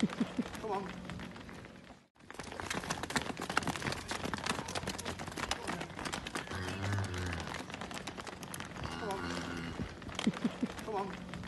Come on. Come on.